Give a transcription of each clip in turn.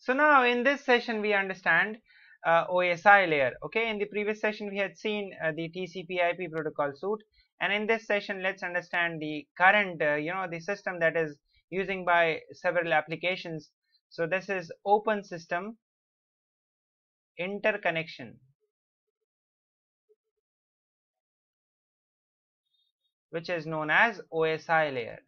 So now in this session we understand uh, OSI layer. Okay, in the previous session we had seen uh, the TCP/IP protocol suite, and in this session let's understand the current, uh, you know, the system that is using by several applications. So this is open system interconnection. which is known as OSI layer.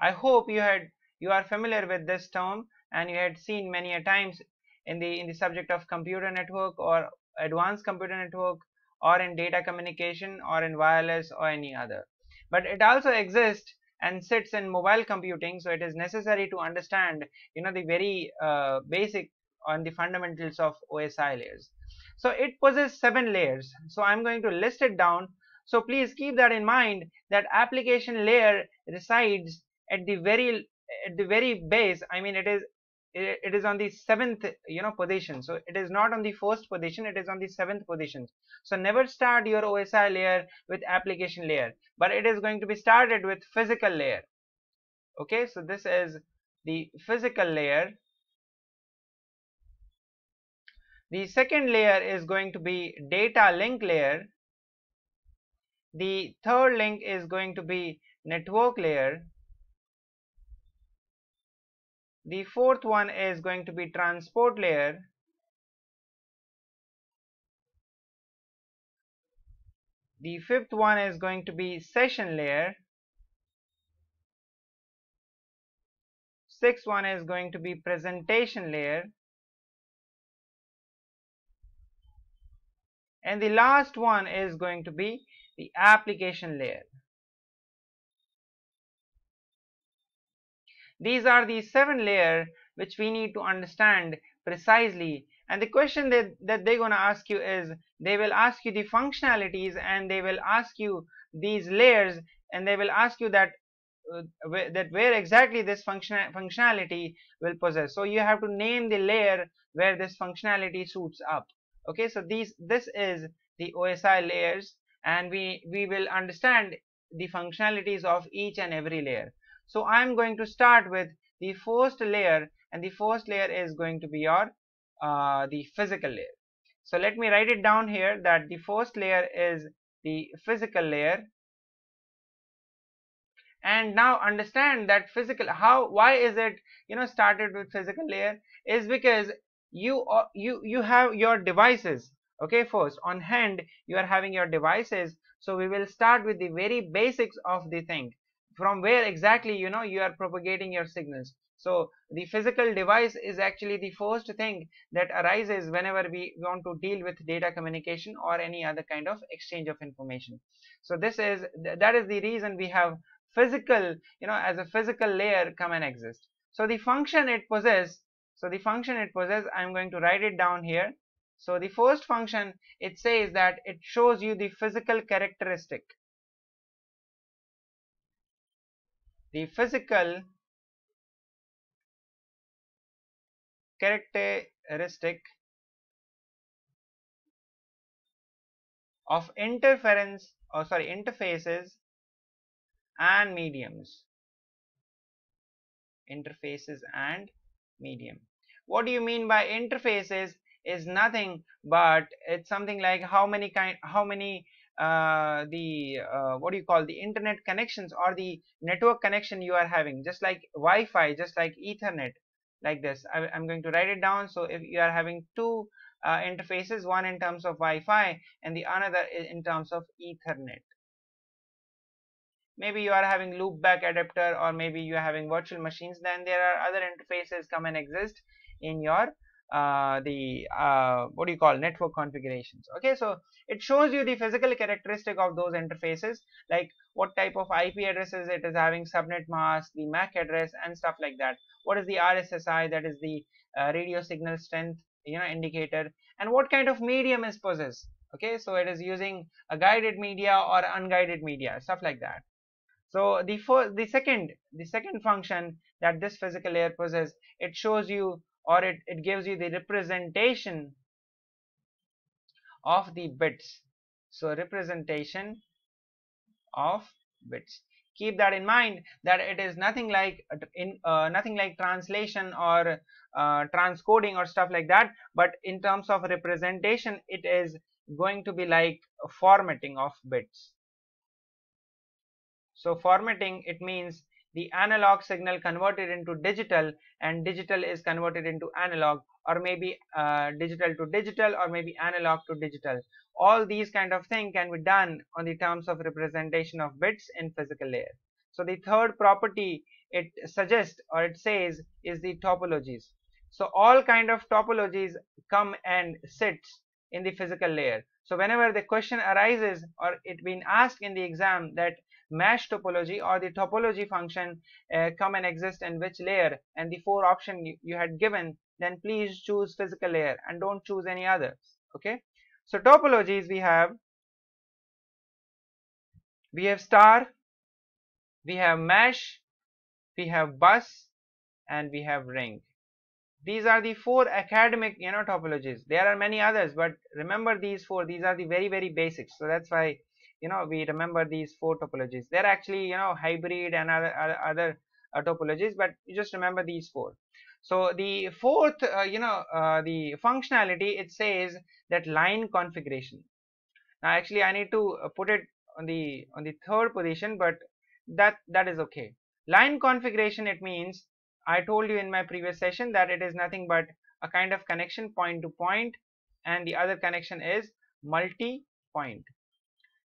I hope you had you are familiar with this term and you had seen many a times in the in the subject of computer network or advanced computer network or in data communication or in wireless or any other. But it also exists and sits in mobile computing so it is necessary to understand you know the very uh, basic on the fundamentals of OSI layers. So it possesses seven layers. So I'm going to list it down so please keep that in mind that application layer resides at the very at the very base. I mean it is it is on the seventh you know position. So it is not on the first position it is on the seventh position. So never start your osi layer with application layer but it is going to be started with physical layer. Okay so this is the physical layer. The second layer is going to be data link layer. The third link is going to be network layer. The fourth one is going to be transport layer. The fifth one is going to be session layer. Sixth one is going to be presentation layer. And the last one is going to be the application layer. These are the seven layer which we need to understand precisely. And the question that, that they're going to ask you is they will ask you the functionalities and they will ask you these layers and they will ask you that uh, that where exactly this function functionality will possess. So you have to name the layer where this functionality suits up. Okay so these this is the OSI layers and we we will understand the functionalities of each and every layer so i'm going to start with the first layer and the first layer is going to be your uh, the physical layer. So let me write it down here that the first layer is the physical layer. And now understand that physical how why is it you know started with physical layer? Is because you uh, you you have your devices okay first. On hand you are having your devices. So we will start with the very basics of the thing from where exactly you know you are propagating your signals. So the physical device is actually the first thing that arises whenever we want to deal with data communication or any other kind of exchange of information. So this is that is the reason we have physical you know as a physical layer come and exist. So the function it possesses so the function it possesses i'm going to write it down here. So the first function it says that it shows you the physical characteristic. The physical characteristic of interference or sorry interfaces and mediums. Interfaces and medium. What do you mean by interfaces is nothing but it's something like how many kind how many uh, the uh, what do you call the internet connections or the network connection you are having just like Wi-Fi just like Ethernet like this. I, am going to write it down. So if you are having two uh, interfaces one in terms of Wi-Fi and the another in terms of Ethernet. Maybe you are having loopback adapter or maybe you are having virtual machines then there are other interfaces come and exist in your uh, the uh, what do you call network configurations. Okay so it shows you the physical characteristic of those interfaces like what type of IP addresses it is having subnet mask the MAC address and stuff like that. What is the RSSI that is the uh, radio signal strength you know indicator and what kind of medium is possessed. Okay so it is using a guided media or unguided media stuff like that. So the first the second the second function that this physical layer possesses it shows you or it, it gives you the representation of the bits. So representation of bits. Keep that in mind that it is nothing like in uh, nothing like translation or uh, transcoding or stuff like that but in terms of representation it is going to be like formatting of bits. So formatting it means the analog signal converted into digital and digital is converted into analog or maybe uh, digital to digital or maybe analog to digital. All these kind of thing can be done on the terms of representation of bits in physical layer. So the third property it suggests or it says is the topologies. So all kind of topologies come and sits in the physical layer. So whenever the question arises or it been asked in the exam that mesh topology or the topology function uh, come and exist in which layer? And the four option you, you had given then please choose physical layer and don't choose any others okay? So topologies we have we have star we have mesh we have bus and we have ring. These are the four academic you know topologies. There are many others but remember these four these are the very very basics. So that's why you know we remember these four topologies. They're actually you know hybrid and other other, uh, topologies but you just remember these four. So the fourth uh, you know uh, the functionality it says that line configuration. Now actually i need to uh, put it on the on the third position but that that is okay. Line configuration it means I told you in my previous session that it is nothing but a kind of connection point to point and the other connection is multi-point.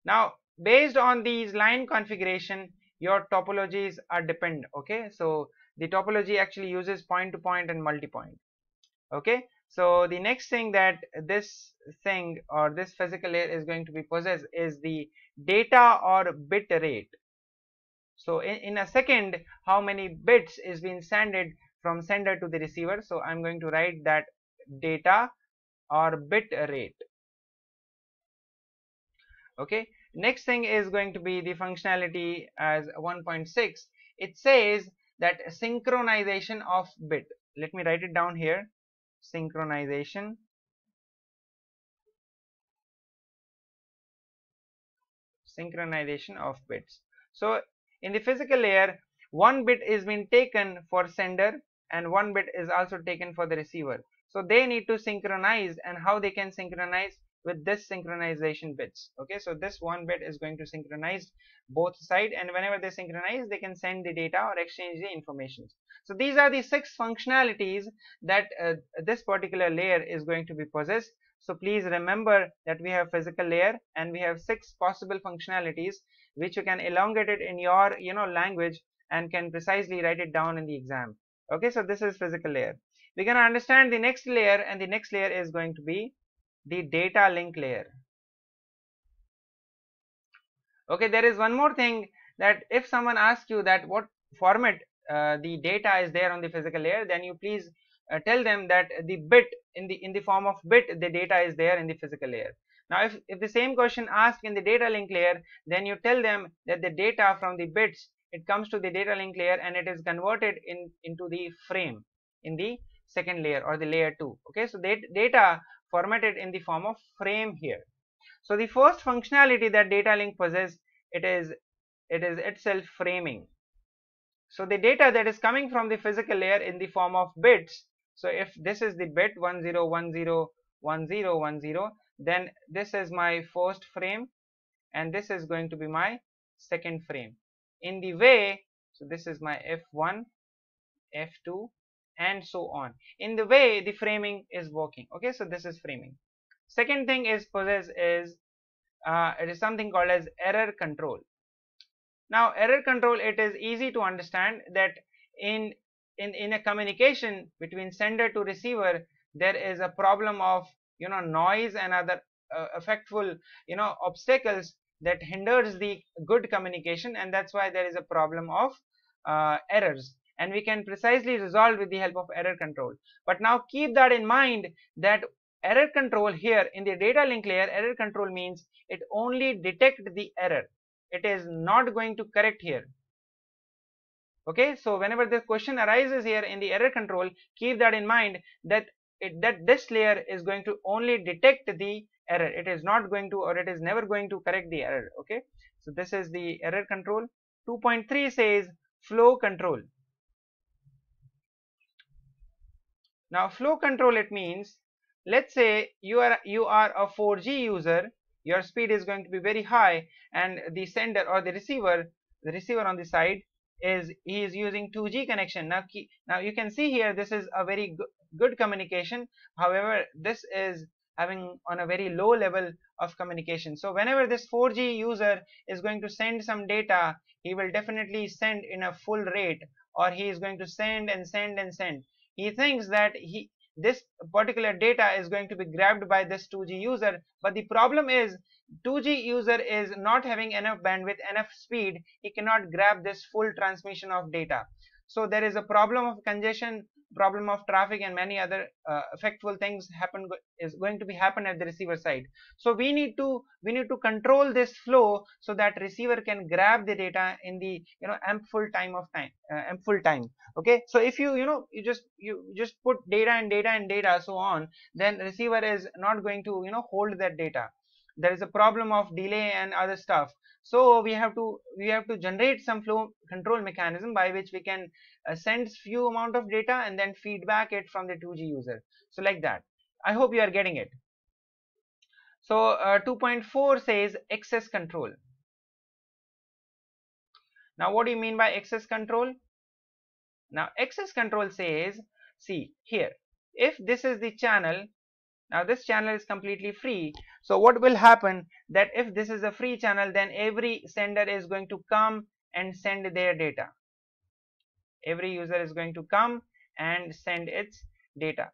Now based on these line configuration your topologies are depend okay so the topology actually uses point to point and multi-point okay so the next thing that this thing or this physical layer is going to be possessed is the data or bit rate so in, in a second, how many bits is being sent from sender to the receiver. So I'm going to write that data or bit rate. Okay. Next thing is going to be the functionality as 1.6. It says that synchronization of bit. Let me write it down here. Synchronization synchronization of bits. So in the physical layer one bit is being taken for sender and one bit is also taken for the receiver so they need to synchronize and how they can synchronize with this synchronization bits. Okay so this one bit is going to synchronize both side and whenever they synchronize they can send the data or exchange the information so these are the six functionalities that uh, this particular layer is going to be possessed. So please remember that we have physical layer and we have six possible functionalities which you can elongate it in your you know language and can precisely write it down in the exam. Okay so this is physical layer. We're going to understand the next layer and the next layer is going to be the data link layer. Okay there is one more thing that if someone asks you that what format uh, the data is there on the physical layer then you please uh, tell them that the bit in the in the form of bit the data is there in the physical layer. Now if, if the same question asked in the data link layer then you tell them that the data from the bits it comes to the data link layer and it is converted in into the frame in the second layer or the layer 2 okay so that data formatted in the form of frame here. So the first functionality that data link possesses it is it is itself framing. So the data that is coming from the physical layer in the form of bits so if this is the bit 10101010 then this is my first frame and this is going to be my second frame. In the way so this is my f1 f2 and so on. In the way the framing is working. Okay so this is framing. Second thing is possess is uh, it is something called as error control. Now error control it is easy to understand that in in in a communication between sender to receiver there is a problem of you know noise and other uh, effectful you know obstacles that hinders the good communication and that's why there is a problem of uh, errors and we can precisely resolve with the help of error control. But now keep that in mind that error control here in the data link layer error control means it only detect the error. It is not going to correct here. Okay so whenever this question arises here in the error control keep that in mind that it, that this layer is going to only detect the error. It is not going to or it is never going to correct the error. Okay so this is the error control. 2.3 says flow control. Now flow control it means let's say you are you are a 4G user your speed is going to be very high and the sender or the receiver the receiver on the side is he is using 2G connection. Now now you can see here this is a very good communication. However this is having on a very low level of communication. So whenever this 4G user is going to send some data he will definitely send in a full rate or he is going to send and send and send he thinks that he this particular data is going to be grabbed by this 2G user. But the problem is 2G user is not having enough bandwidth enough speed. He cannot grab this full transmission of data. So there is a problem of congestion problem of traffic and many other uh, effectful things happen is going to be happen at the receiver side. So we need to we need to control this flow so that receiver can grab the data in the you know ample time of time uh, ample time. Okay? So if you you know you just you just put data and data and data so on then receiver is not going to you know hold that data. There is a problem of delay and other stuff. So we have to we have to generate some flow control mechanism by which we can uh, send few amount of data and then feedback it from the 2G user. So like that. I hope you are getting it. So uh, 2.4 says access control. Now what do you mean by access control? Now access control says see here if this is the channel now this channel is completely free so what will happen that if this is a free channel then every sender is going to come and send their data every user is going to come and send its data.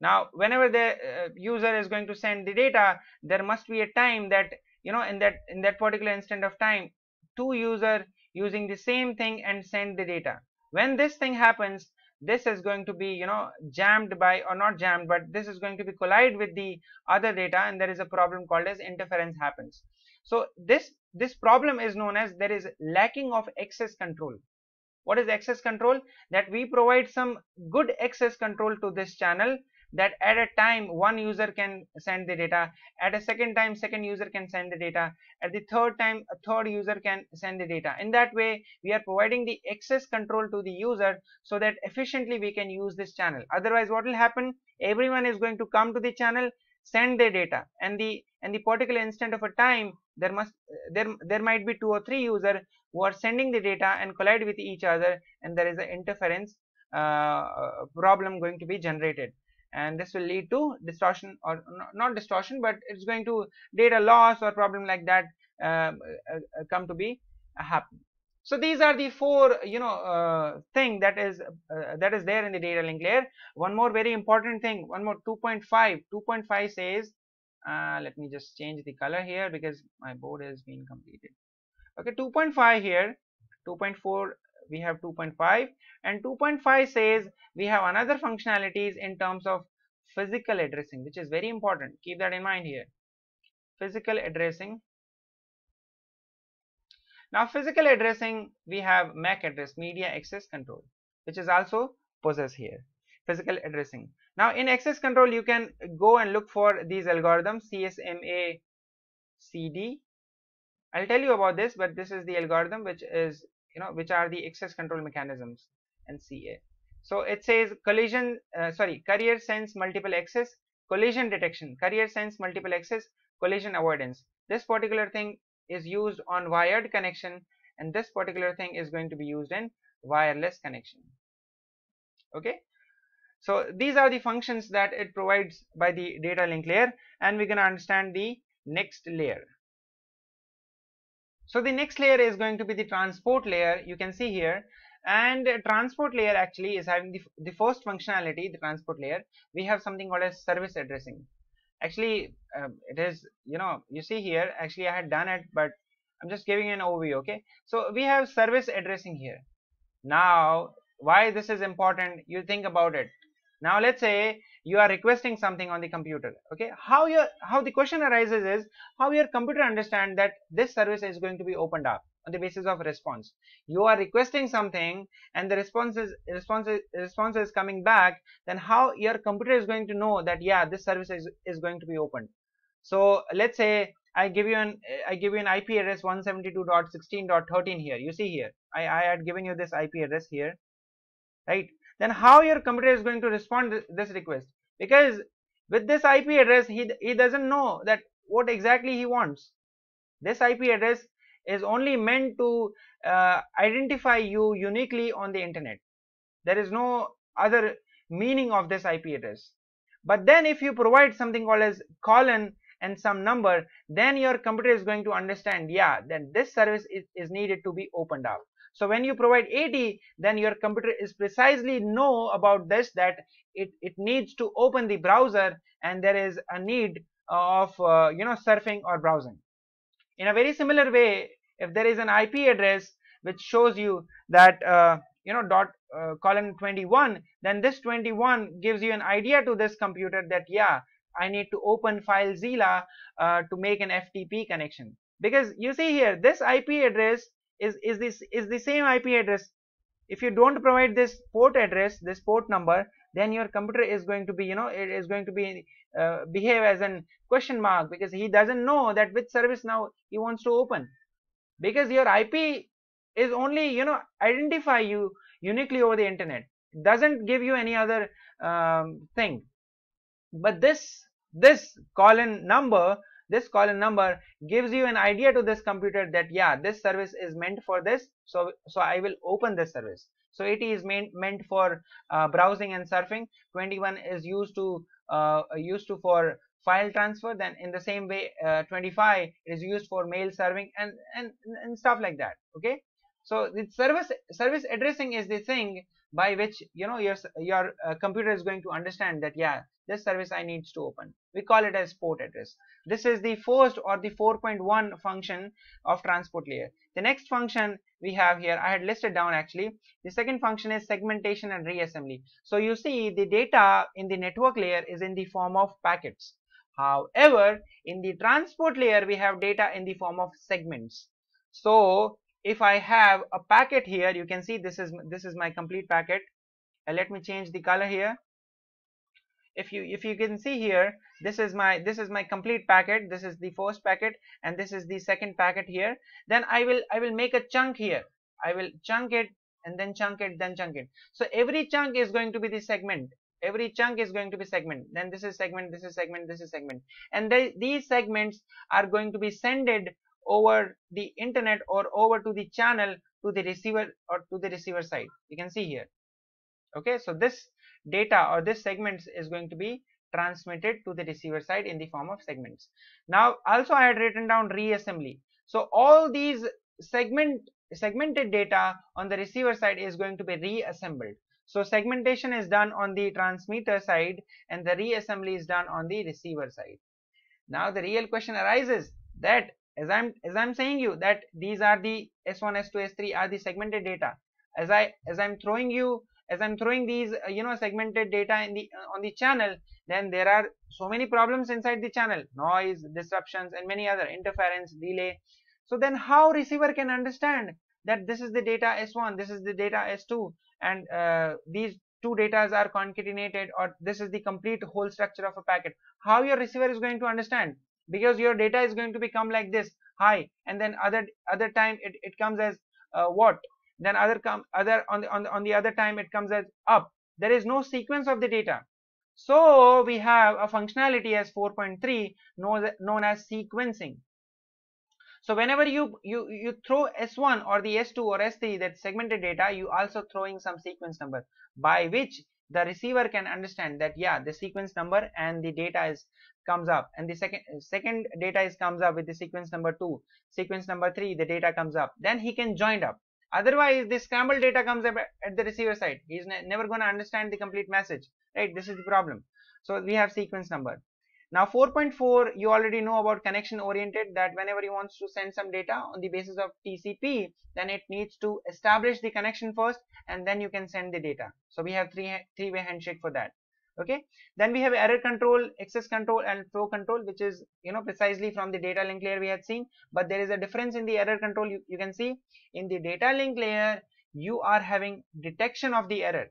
Now whenever the uh, user is going to send the data there must be a time that you know in that in that particular instant of time two user using the same thing and send the data. When this thing happens this is going to be you know jammed by or not jammed but this is going to be collide with the other data and there is a problem called as interference happens. So this this problem is known as there is lacking of access control what is access control? That we provide some good access control to this channel that at a time one user can send the data at a second time second user can send the data at the third time a third user can send the data. In that way we are providing the access control to the user so that efficiently we can use this channel. Otherwise what will happen? Everyone is going to come to the channel send their data. And the and the particular instant of a time there must there there might be two or three user who are sending the data and collide with each other and there is an interference uh, problem going to be generated. And this will lead to distortion or not distortion but it's going to data loss or problem like that um, uh, uh, come to be uh, happen so these are the four you know uh, thing that is uh, that is there in the data link layer. One more very important thing one more 2.5 2.5 says uh, let me just change the color here because my board has been completed. Okay 2.5 here 2.4 we have 2.5 and 2.5 says we have another functionalities in terms of physical addressing which is very important. Keep that in mind here. Physical addressing now physical addressing we have MAC address media access control which is also possessed here. Physical addressing. Now in access control you can go and look for these algorithms CSMA CD I'll tell you about this but this is the algorithm which is you know which are the access control mechanisms and CA so it says collision uh, sorry carrier sense multiple access collision detection carrier sense multiple access collision avoidance. This particular thing is used on wired connection and this particular thing is going to be used in wireless connection. Okay? So these are the functions that it provides by the data link layer and we're going to understand the next layer. So the next layer is going to be the transport layer you can see here. And transport layer actually is having the, the first functionality the transport layer. We have something called as service addressing actually uh, it is you know you see here actually I had done it but I'm just giving an overview okay? So we have service addressing here. Now why this is important you think about it. Now let's say you are requesting something on the computer okay? How your how the question arises is how your computer understand that this service is going to be opened up on the basis of response you are requesting something and the response is response is, response is coming back then how your computer is going to know that yeah this service is, is going to be opened so let's say I give you an I give you an IP address 172.16.13 here. You see here, I, I had given you this IP address here, right? Then how your computer is going to respond this request? Because with this IP address, he he doesn't know that what exactly he wants. This IP address is only meant to uh, identify you uniquely on the internet. There is no other meaning of this IP address. But then if you provide something called as colon and some number, then your computer is going to understand, yeah, then this service is, is needed to be opened up. So when you provide 80, then your computer is precisely know about this that it, it needs to open the browser and there is a need of, uh, you know, surfing or browsing. In a very similar way, if there is an IP address which shows you that, uh, you know, dot uh, colon 21, then this 21 gives you an idea to this computer that, yeah, I need to open FileZilla uh, to make an FTP connection. Because you see here, this IP address is, is, this, is the same IP address. If you don't provide this port address, this port number, then your computer is going to be, you know, it is going to be uh, behave as an question mark because he doesn't know that which service now he wants to open. Because your IP is only, you know, identify you uniquely over the internet. It doesn't give you any other um, thing but this this colon number this colon number gives you an idea to this computer that yeah this service is meant for this so so i will open this service. So 80 is meant meant for uh, browsing and surfing. 21 is used to uh, used to for file transfer. Then in the same way uh, 25 is used for mail serving and and and stuff like that okay? So the service service addressing is the thing by which you know your your uh, computer is going to understand that yeah this service I needs to open. We call it as port address. This is the first or the 4.1 function of transport layer. The next function we have here I had listed down actually. The second function is segmentation and reassembly. So you see the data in the network layer is in the form of packets. However in the transport layer we have data in the form of segments. So if I have a packet here you can see this is this is my complete packet. And let me change the color here. If you if you can see here this is my this is my complete packet. This is the first packet and this is the second packet here. Then I will I will make a chunk here. I will chunk it and then chunk it then chunk it. So every chunk is going to be the segment. Every chunk is going to be segment. Then this is segment this is segment this is segment. And they, these segments are going to be sended over the internet or over to the channel to the receiver or to the receiver side. You can see here. Okay so this data or this segments is going to be transmitted to the receiver side in the form of segments. Now also i had written down reassembly. So all these segment segmented data on the receiver side is going to be reassembled. So segmentation is done on the transmitter side and the reassembly is done on the receiver side. Now the real question arises that as i'm as i'm saying you that these are the s1 s2 s3 are the segmented data. As i as i'm throwing you as i'm throwing these uh, you know segmented data in the uh, on the channel then there are so many problems inside the channel. Noise disruptions and many other interference delay. So then how receiver can understand that this is the data s1 this is the data s2 and uh, these two datas are concatenated or this is the complete whole structure of a packet? How your receiver is going to understand because your data is going to become like this high and then other other time it, it comes as uh, what? Then other come other on the, on the on the other time it comes as up. There is no sequence of the data. So we have a functionality as 4.3 known, known as sequencing. So whenever you you you throw s1 or the s2 or s3 that segmented data you also throwing some sequence number by which the receiver can understand that yeah the sequence number and the data is comes up. And the second second data is comes up with the sequence number 2 sequence number 3 the data comes up. Then he can join up. Otherwise the scrambled data comes up at the receiver side. He's ne never going to understand the complete message. Right? This is the problem. So we have sequence number now 4.4 you already know about connection oriented that whenever you wants to send some data on the basis of TCP then it needs to establish the connection first and then you can send the data. So we have three three way handshake for that. Okay? Then we have error control access control and flow control which is you know precisely from the data link layer we had seen. But there is a difference in the error control. You, you can see in the data link layer you are having detection of the error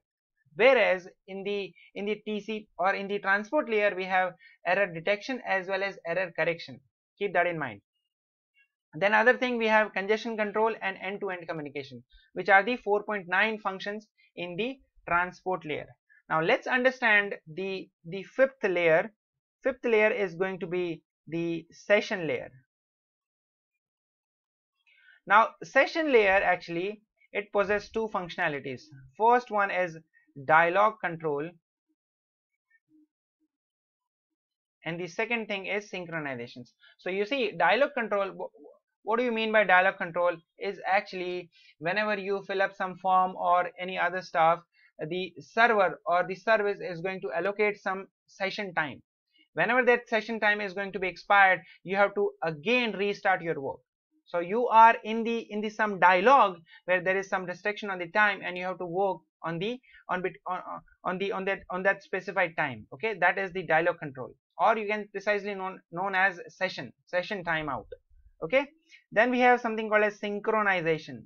whereas in the in the tc or in the transport layer we have error detection as well as error correction. Keep that in mind. Then other thing we have congestion control and end-to-end -end communication which are the 4.9 functions in the transport layer. Now let's understand the the fifth layer. Fifth layer is going to be the session layer. Now session layer actually it possesses two functionalities. First one is dialog control and the second thing is synchronizations. So you see dialog control what do you mean by dialog control? Is actually whenever you fill up some form or any other stuff the server or the service is going to allocate some session time. Whenever that session time is going to be expired you have to again restart your work. So you are in the in the some dialogue where there is some restriction on the time and you have to work on the on bit on, on the on that on that specified time okay? That is the dialog control. Or you can precisely known known as session session timeout okay? Then we have something called as synchronization.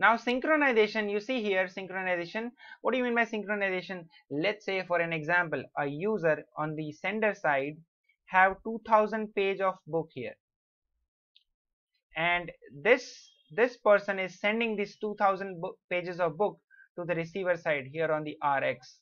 Now synchronization you see here synchronization. What do you mean by synchronization? Let's say for an example a user on the sender side have 2000 page of book here. And this this person is sending these 2000 pages of book to the receiver side here on the rx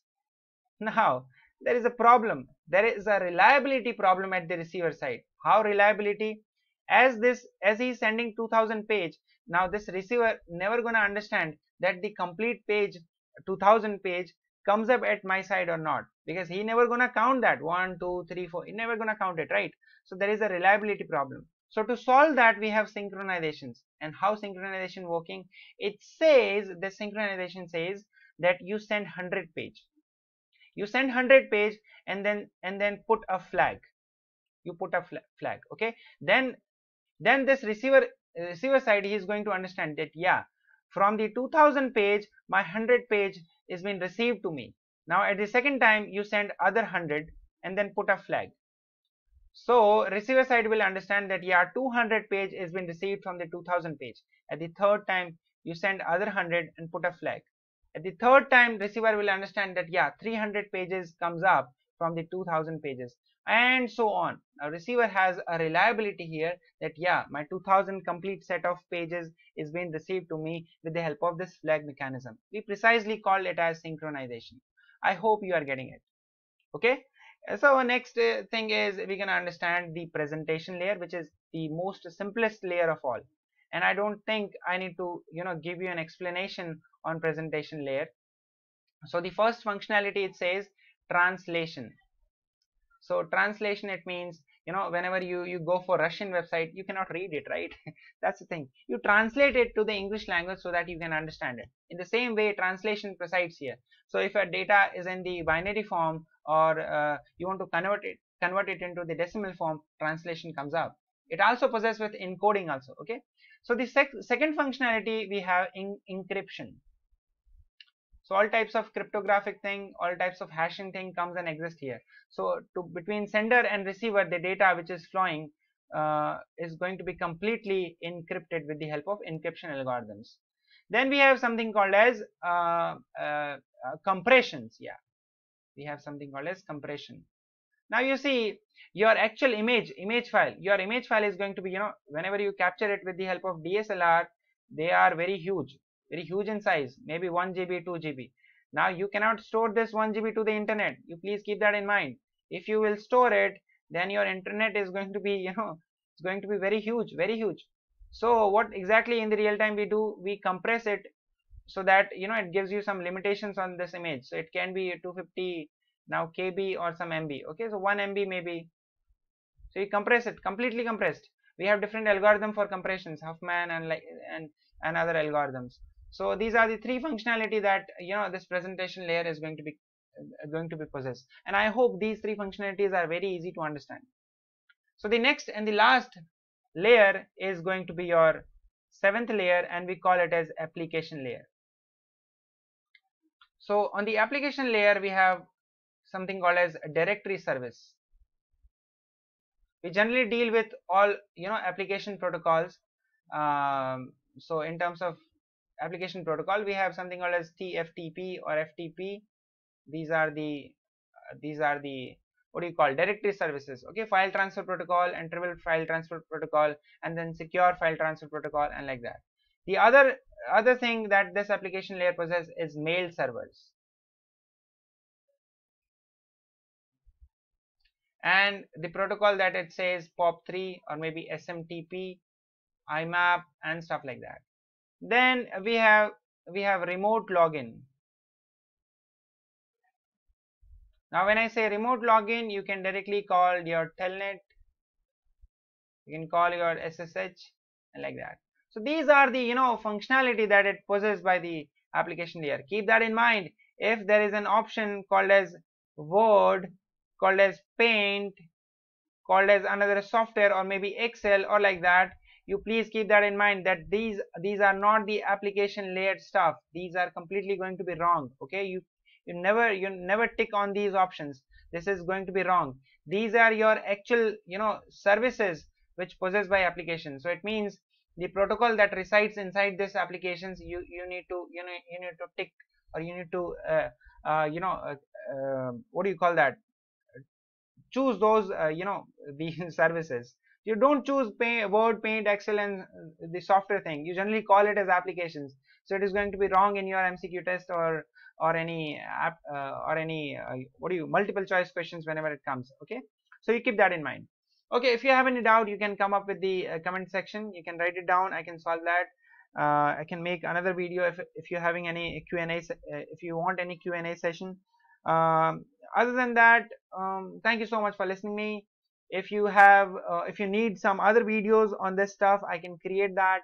now there is a problem. There is a reliability problem at the receiver side. How reliability? As this as he is sending 2000 page now this receiver never gonna understand that the complete page 2000 page comes up at my side or not because he never gonna count that. One two three four he never gonna count it right? So there is a reliability problem so to solve that we have synchronizations. And how synchronization working? It says the synchronization says that you send 100 page. You send 100 page and then and then put a flag. You put a flag okay? Then then this receiver receiver side he is going to understand that yeah from the 2000 page my 100 page is being received to me. Now at the second time you send other 100 and then put a flag so receiver side will understand that yeah 200 page is been received from the 2000 page at the third time you send other 100 and put a flag at the third time receiver will understand that yeah 300 pages comes up from the 2000 pages and so on. Now receiver has a reliability here that yeah my 2000 complete set of pages is being received to me with the help of this flag mechanism. We precisely call it as synchronization. I hope you are getting it. Okay. So next uh, thing is we can understand the presentation layer which is the most simplest layer of all. And I don't think I need to you know give you an explanation on presentation layer. So the first functionality it says translation. So translation it means you know whenever you you go for russian website you cannot read it right? That's the thing. You translate it to the english language so that you can understand it. In the same way translation presides here. So if your data is in the binary form or uh, you want to convert it convert it into the decimal form translation comes up. It also possesses with encoding also okay? So the sec second functionality we have in encryption. So all types of cryptographic thing all types of hashing thing comes and exist here. So to between sender and receiver the data which is flowing uh, is going to be completely encrypted with the help of encryption algorithms. Then we have something called as uh, uh, uh compressions yeah we have something called as compression. Now you see your actual image image file your image file is going to be you know whenever you capture it with the help of DSLR they are very huge very huge in size maybe 1 GB 2 GB now you cannot store this 1 GB to the internet. You please keep that in mind. If you will store it then your internet is going to be you know it's going to be very huge very huge. So what exactly in the real time we do we compress it so that you know it gives you some limitations on this image. So it can be 250 now kb or some mb okay? So 1 mb maybe. So you compress it completely compressed. We have different algorithm for compressions huffman and like and and other algorithms. So these are the three functionality that you know this presentation layer is going to be uh, going to be possessed. And i hope these three functionalities are very easy to understand. So the next and the last layer is going to be your seventh layer and we call it as application layer so on the application layer we have something called as directory service. We generally deal with all you know application protocols. Um, so in terms of application protocol we have something called as TFTP or FTP these are the uh, these are the what do you call directory services. Okay file transfer protocol and file transfer protocol and then secure file transfer protocol and like that. The other other thing that this application layer possesses is mail servers and the protocol that it says POP3 or maybe SMTP, IMAP and stuff like that. Then we have we have remote login. Now when I say remote login, you can directly call your telnet, you can call your SSH and like that. So these are the you know functionality that it possesses by the application layer. Keep that in mind. If there is an option called as Word, called as Paint, called as another software or maybe Excel or like that, you please keep that in mind that these these are not the application layered stuff. These are completely going to be wrong. Okay, you you never you never tick on these options. This is going to be wrong. These are your actual you know services which possessed by application. So it means the protocol that resides inside this applications you you need to you know you need to tick or you need to uh, uh, you know uh, uh what do you call that? Choose those uh, you know these services. You don't choose pay, word paint excel and uh, the software thing. You generally call it as applications. So it is going to be wrong in your mcq test or or any app or any what do you multiple choice questions whenever it comes okay? So you keep that in mind okay if you have any doubt you can come up with the uh, comment section. You can write it down. I can solve that. Uh, i can make another video if, if you're having any q&a uh, if you want any q&a session. Um, other than that um, thank you so much for listening me. If you have uh, if you need some other videos on this stuff i can create that.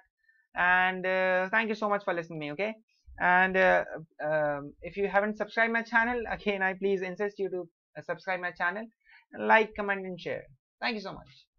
And uh, thank you so much for listening me okay? And uh, um, if you haven't subscribed my channel again i please insist you to subscribe my channel. Like comment and share Thank you so much.